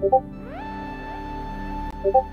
고고 고고